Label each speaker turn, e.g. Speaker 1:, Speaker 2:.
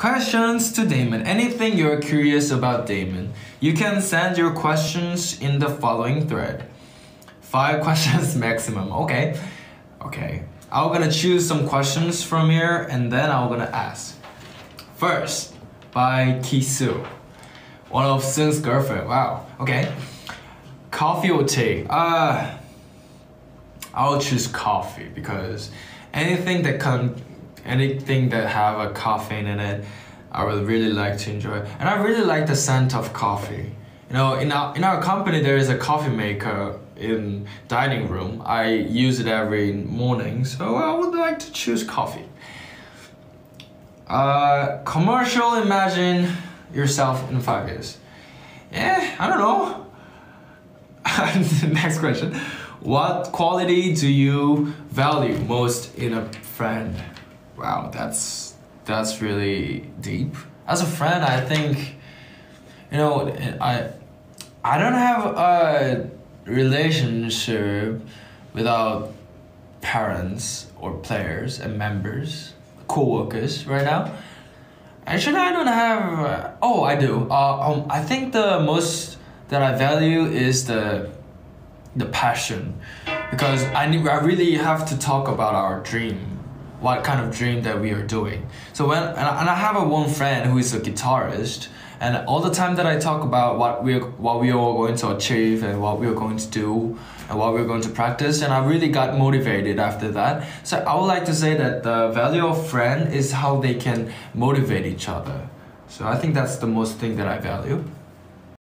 Speaker 1: Questions to Daemon. Anything you're curious about Daemon, you can send your questions in the following thread. Five questions maximum. Okay. Okay. I'm gonna choose some questions from here and then I'm gonna ask. First, by Kisu, one of Sin's girlfriend. Wow. Okay. Coffee or tea? Uh, I'll choose coffee because anything that can anything that have a caffeine in it, I would really like to enjoy. And I really like the scent of coffee. You know, in our in our company there is a coffee maker in dining room. I use it every morning, so I would like to choose coffee. Uh, commercial. Imagine yourself in five years. Yeah, I don't know. Next question. What quality do you value most in a friend? Wow, that's that's really deep. As a friend, I think you know, I I don't have a relationship without parents or players and members, co-workers right now. Actually, I don't have. Oh, I do. Uh, um, I think the most that I value is the the passion, because I I really have to talk about our dream what kind of dream that we are doing. So when and I, and I have a one friend who is a guitarist, and all the time that I talk about what we what we are going to achieve and what we are going to do and what we're going to practice, and I really got motivated after that. So I would like to say that the value of friend is how they can motivate each other. So I think that's the most thing that I value.